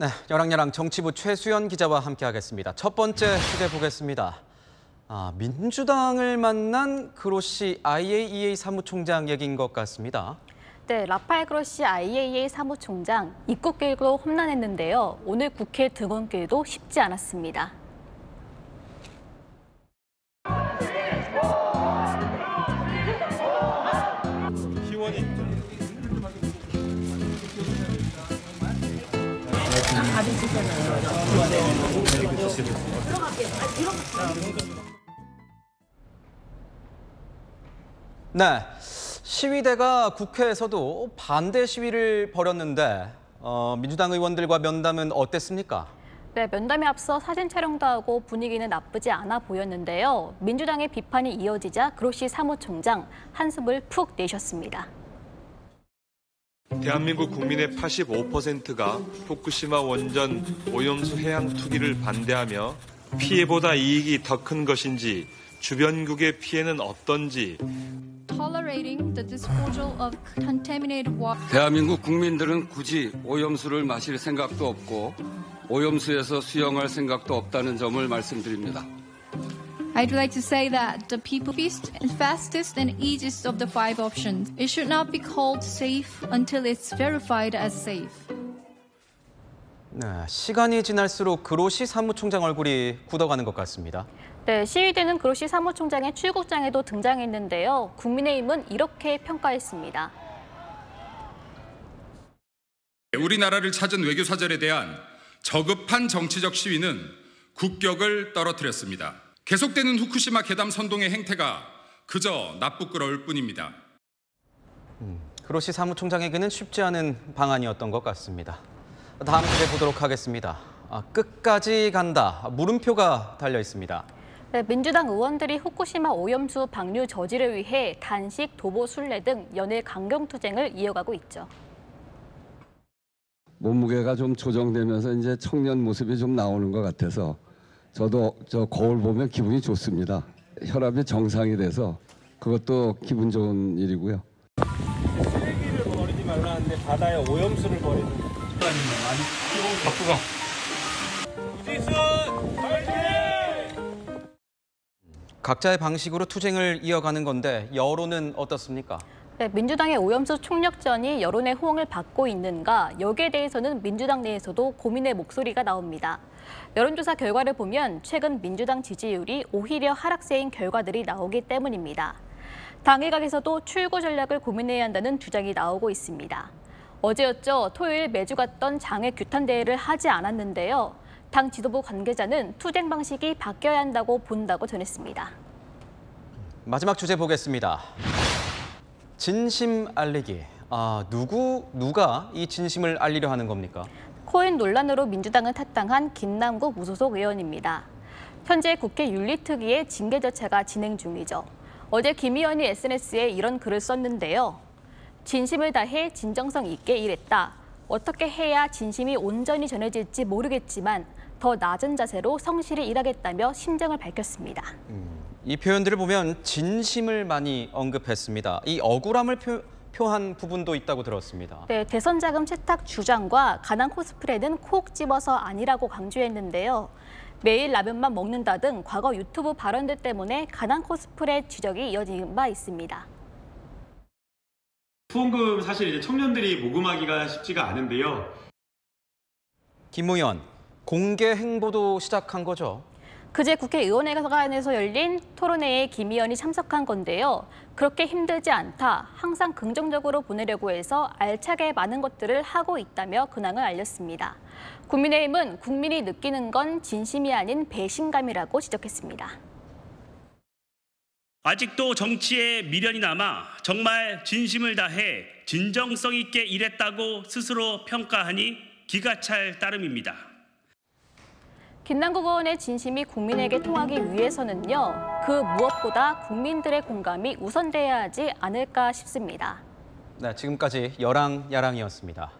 네, 여랑여랑 정치부 최수연 기자와 함께하겠습니다. 첫 번째 주제 보겠습니다. 아, 민주당을 만난 그로시 IAEA 사무총장 얘기인 것 같습니다. 네, 라파엘 그로시 IAEA 사무총장 입국길도 험난했는데요. 오늘 국회 등원길도 쉽지 않았습니다. 네, 시위대가 국회에서도 반대 시위를 벌였는데 어, 민주당 의원들과 면담은 어땠습니까? 네, 면담에 앞서 사진 촬영도 하고 분위기는 나쁘지 않아 보였는데요. 민주당의 비판이 이어지자 그로시 사무총장 한숨을 푹 내셨습니다. 대한민국 국민의 85%가 후쿠시마 원전 오염수 해양 투기를 반대하며 피해보다 이익이 더 큰 것인지 주변국의 피해는 어떤지. 대한민국 국민들은 굳이 오염수를 마실 생각도 없고 오염수에서 수영할 생각도 없다는 점을 말씀드립니다. I'd like to say that the people feast and fastest and easiest of the five options. It should not be called safe until it's verified as safe. 네, 시간이 지날수록 그로시 사무총장 얼굴이 굳어가는 것 같습니다. 네, 시위대는 그로시 사무총장의 출국장에도 등장했는데요. 국민의힘은 이렇게 평가했습니다. 우리나라를 찾은 외교사절에 대한 저급한 정치적 시위는 국격을 떨어뜨렸습니다. 계속되는 후쿠시마 괴담 선동의 행태가 그저 나쁘끄러울 뿐입니다. 그로시 사무총장에게는 쉽지 않은 방안이었던 것 같습니다. 다음 주제 보도록 하겠습니다. 아, 끝까지 간다. 물음표가 달려 있습니다. 네, 민주당 의원들이 후쿠시마 오염수 방류 저지를 위해 단식, 도보 순례 등 연일 강경 투쟁을 이어가고 있죠. 몸무게가 좀 조정되면서 이제 청년 모습이 좀 나오는 것 같아서 저도 저 거울 보면 기분이 좋습니다. 혈압이 정상이 돼서 그것도 기분 좋은 일이고요. 쓰레기를 버리지 말라는데 바다에 오염수를 버리는 습관이 많이 바꾸가 이지순 파이팅! 각자의 방식으로 투쟁을 이어가는 건데 여론은 어떻습니까? 네, 민주당의 오염수 총력전이 여론의 호응을 받고 있는가 여기에 대해서는 민주당 내에서도 고민의 목소리가 나옵니다. 여론조사 결과를 보면 최근 민주당 지지율이 오히려 하락세인 결과들이 나오기 때문입니다. 당 일각에서도 출구 전략을 고민해야 한다는 주장이 나오고 있습니다. 어제였죠. 토요일 매주 갔던 장외 규탄 대회를 하지 않았는데요. 당 지도부 관계자는 투쟁 방식이 바뀌어야 한다고 본다고 전했습니다. 마지막 주제 보겠습니다. 진심 알리기. 아, 누구, 누가 이 진심을 알리려 하는 겁니까? 코인 논란으로 민주당을 탈당한 김남국 무소속 의원입니다. 현재 국회 윤리특위의 징계 절차가 진행 중이죠. 어제 김 의원이 SNS에 이런 글을 썼는데요. 진심을 다해 진정성 있게 일했다. 어떻게 해야 진심이 온전히 전해질지 모르겠지만 더 낮은 자세로 성실히 일하겠다며 심정을 밝혔습니다. 이 표현들을 보면 진심을 많이 언급했습니다. 이 억울함을 표, 표한 부분도 있다고 들었습니다. 네, 대선 자금 채탁 주장과 가난 코스프레는 콕 집어서 아니라고 강조했는데요. 매일 라면만 먹는다 등 과거 유튜브 발언들 때문에 가난 코스프레 지적이 이어진 바 있습니다. 후원금 사실 이제 청년들이 모금하기가 쉽지가 않은데요. 김 의원, 공개 행보도 시작한 거죠. 그제 국회의원회관에서 열린 토론회에 김 의원이 참석한 건데요. 그렇게 힘들지 않다. 항상 긍정적으로 보내려고 해서 알차게 많은 것들을 하고 있다며 근황을 알렸습니다. 국민의힘은 국민이 느끼는 건 진심이 아닌 배신감이라고 지적했습니다. 아직도 정치에 미련이 남아 정말 진심을 다해 진정성 있게 일했다고 스스로 평가하니 기가 찰 따름입니다. 김남국 의원의 진심이 국민에게 통하기 위해서는요. 그 무엇보다 국민들의 공감이 우선돼야 하지 않을까 싶습니다. 네, 지금까지 여랑야랑이었습니다.